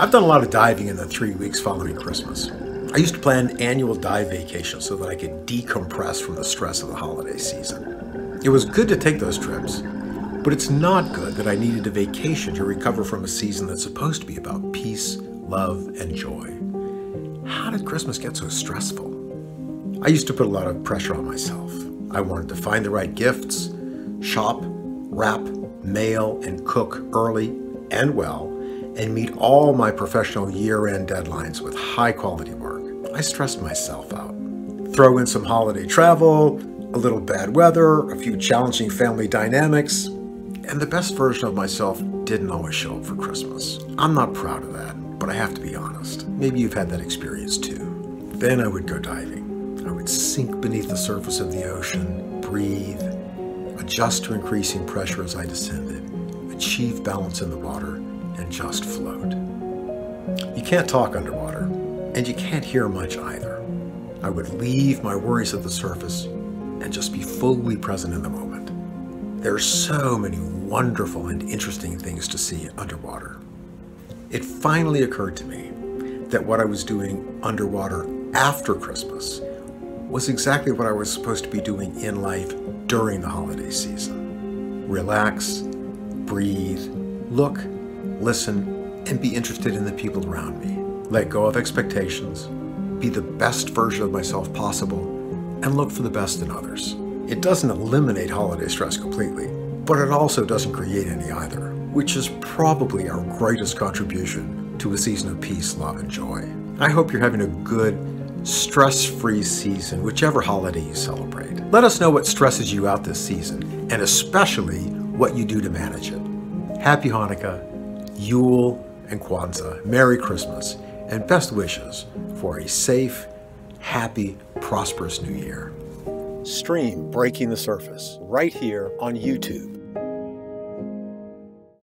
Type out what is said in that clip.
I've done a lot of diving in the three weeks following Christmas. I used to plan annual dive vacations so that I could decompress from the stress of the holiday season. It was good to take those trips, but it's not good that I needed a vacation to recover from a season that's supposed to be about peace, love, and joy. How did Christmas get so stressful? I used to put a lot of pressure on myself. I wanted to find the right gifts, shop, wrap, mail, and cook early and well, and meet all my professional year end deadlines with high quality work. I stressed myself out. Throw in some holiday travel, a little bad weather, a few challenging family dynamics, and the best version of myself didn't always show up for Christmas. I'm not proud of that, but I have to be honest. Maybe you've had that experience too. Then I would go diving. I would sink beneath the surface of the ocean, breathe, adjust to increasing pressure as I descended, achieve balance in the water, and just float. You can't talk underwater, and you can't hear much either. I would leave my worries at the surface and just be fully present in the moment. There are so many wonderful and interesting things to see underwater. It finally occurred to me that what I was doing underwater after Christmas was exactly what I was supposed to be doing in life during the holiday season. Relax, breathe, look, listen, and be interested in the people around me. Let go of expectations, be the best version of myself possible, and look for the best in others. It doesn't eliminate holiday stress completely, but it also doesn't create any either, which is probably our greatest contribution to a season of peace, love, and joy. I hope you're having a good, stress free season, whichever holiday you celebrate. Let us know what stresses you out this season, and especially what you do to manage it. Happy Hanukkah, Yule, and Kwanzaa. Merry Christmas, and best wishes for a safe, happy, prosperous new year. Stream Breaking the Surface right here on YouTube